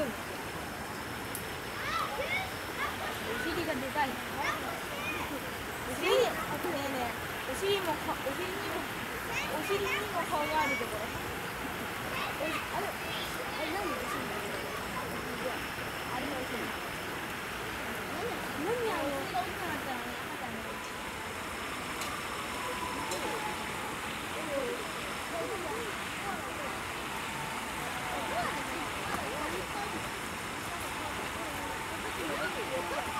good. Oh, my God.